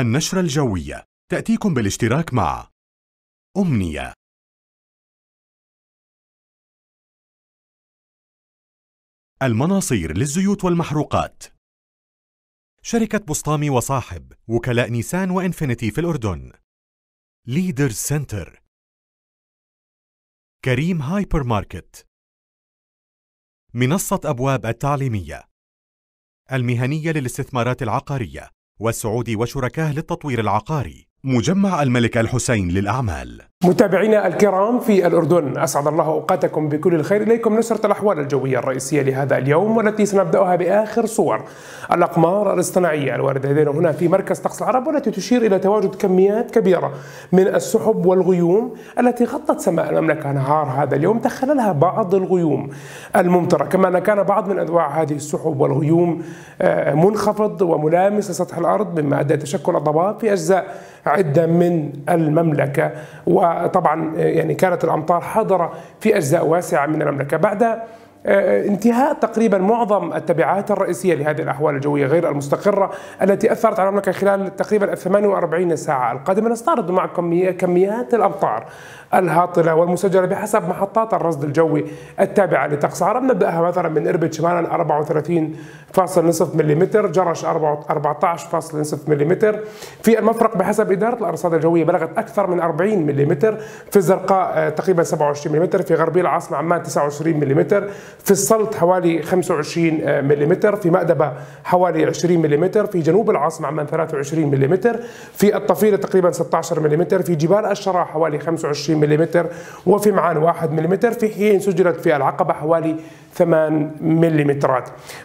النشرة الجوية. تأتيكم بالاشتراك مع أمنية. المناصير للزيوت والمحروقات. شركة بسطامي وصاحب وكلاء نيسان وإنفينيتي في الأردن. Leaders Center. كريم هايبر ماركت. منصة أبواب التعليمية. المهنية للاستثمارات العقارية. والسعودي وشركاه للتطوير العقاري. مجمع الملك الحسين للأعمال. متابعينا الكرام في الأردن أسعد الله أوقاتكم بكل الخير. إليكم نشرة الأحوال الجوية الرئيسية لهذا اليوم والتي سنبدأها بآخر صور. الأقمار الاصطناعية الواردة لدينا هنا في مركز طقس العرب والتي تشير إلى تواجد كميات كبيرة من السحب والغيوم التي غطت سماء المملكة. نهار هذا اليوم تخللها بعض الغيوم الممطرة. كما أن كان بعض من أنواع هذه السحب والغيوم آه، منخفض وملامس لسطح الأرض مما أدى تشكل الضباب في أجزاء عدة من المملكة. وطبعا يعني كانت الأمطار حاضرة في أجزاء واسعة من المملكة. بعد آه، انتهاء تقريبا معظم التبعات الرئيسية لهذه الأحوال الجوية غير المستقرة التي أثرت على المملكة خلال تقريبا 48 ساعة القادمة. نستعرض معكم كميات الأمطار. الهاطلة والمسجلة بحسب محطات الرصد الجوي التابعة لطقس عرب. نبدأها مثلا من اربد شمالا 34.5 ملم جرش 14.5 ملم في المفرق بحسب إدارة الأرصاد الجوية بلغت أكثر من 40 ملم في الزرقاء آه، تقريبا 27 ملم في غربيه العاصمة عمان 29 ملم في السلط حوالي 25 ملم في مأدبة حوالي 20 ملم في جنوب العاصمة عمان 23 ملم في الطفيلة تقريبا 16 ملم في جبال الشراء حوالي 25 ملم وفي معان 1 ملم في حين سجلت في العقبة حوالي 8 ملم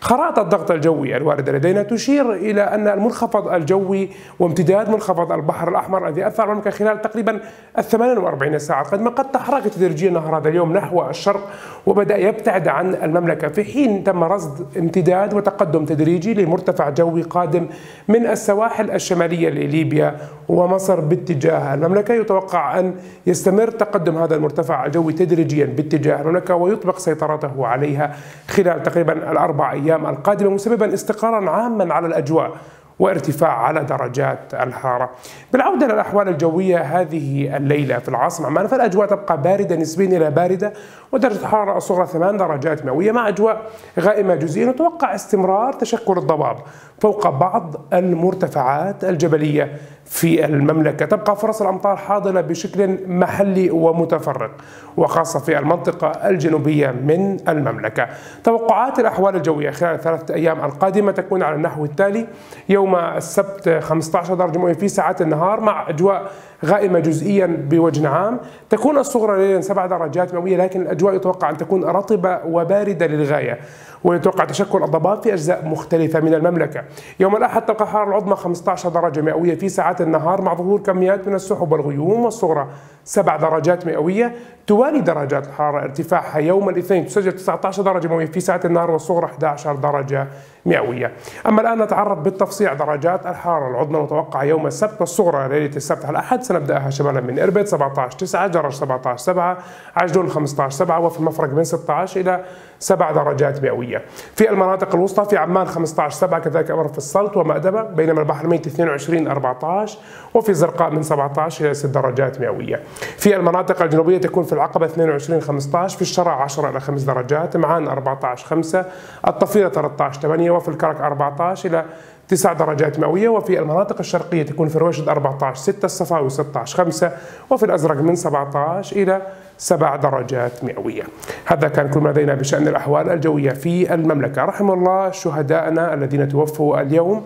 خرائط الضغط الجوي الواردة لدينا تشير إلى أن المنخفض الجوي وامتداد منخفض البحر الأحمر الذي أثر المملكة خلال تقريبا ال 48 ساعة قد قد تحرك تدريجيا نهار هذا اليوم نحو الشرق وبدأ يبتعد عن المملكة. في حين تم رصد امتداد وتقدم تدريجي لمرتفع جوي قادم من السواحل الشمالية لليبيا ومصر باتجاه المملكة يتوقع أن يستمر تقدم هذا المرتفع الجوي تدريجيا باتجاه المملكة ويطبق سيطرته عليها خلال تقريبا الأربع أيام القادمة مسببا استقرارا عاما على الأجواء وارتفاع على درجات الحرارة. بالعودة للأحوال الجوية هذه الليلة في العاصمة عمان فالأجواء تبقى باردة نسبيا إلى باردة ودرجة الحرارة الصغرى 8 درجات مئوية مع أجواء غائمة جزئيا نتوقع استمرار تشكل الضباب فوق بعض المرتفعات الجبلية في المملكة. تبقى فرص الأمطار حاضنة بشكل محلي ومتفرق وخاصة في المنطقة الجنوبية من المملكة. توقعات الأحوال الجوية خلال الثلاثة أيام القادمة تكون على النحو التالي. يوم السبت 15 درجة مئوية في ساعات النهار مع أجواء غائمة جزئيا بوجه عام. تكون الصغرى ليلا 7 درجات مئوية لكن الأجواء يتوقع أن تكون رطبة وباردة للغاية ويتوقع تشكل الضباب في أجزاء مختلفة من المملكة. يوم الأحد تبقى الحرارة العظمى 15 درجة مئوية في ساعات النهار مع ظهور كميات من السحب والغيوم والصغرى. 7 درجات مئوية توالي درجات الحرارة ارتفاعها يوم الاثنين تسجل 19 درجة مئوية في ساعة النهار والصغرى 11 درجة مئوية. أما الآن نتعرض بالتفصيل درجات الحرارة. العظمى المتوقعة يوم السبت والصغرى ليلة السبت. على الأحد سنبدأها شمالا من إربد 17 9 جرش 17 7 عجلون 15 7 وفي المفرق من 16 إلى 7 درجات مئوية. في المناطق الوسطى في عمان 15 7 كذلك أمر في السلط ومأدبة بينما البحر الميت 22 14 وفي الزرقاء من 17 إلى 6 درجات مئوية. في المناطق الجنوبية تكون في العقبة 22 15 في الشرع 10 إلى 5 درجات معان 14 5 الطفيلة 13 8 وفي الكرك 14 إلى 9 درجات مئوية وفي المناطق الشرقية تكون في الرشد 14 6 الصفاوي 16 5 وفي الأزرق من 17 إلى 7 درجات مئوية. هذا كان كل ما لدينا بشأن الأحوال الجوية في المملكة. رحم الله شهدائنا الذين توفوا اليوم.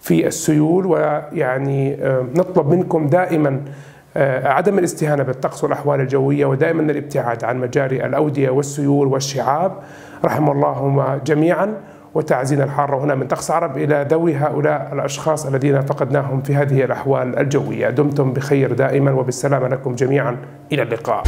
في السيول ويعني آه، نطلب منكم دائما آه، عدم الاستهانة بالطقس والأحوال الجوية ودائما الابتعاد عن مجاري الأودية والسيول والشعاب. رحم الله جميعا وتعزين الحارة هنا من طقس عرب إلى ذوي هؤلاء الأشخاص الذين فقدناهم في هذه الأحوال الجوية. دمتم بخير دائما وبالسلامة لكم جميعا. إلى اللقاء.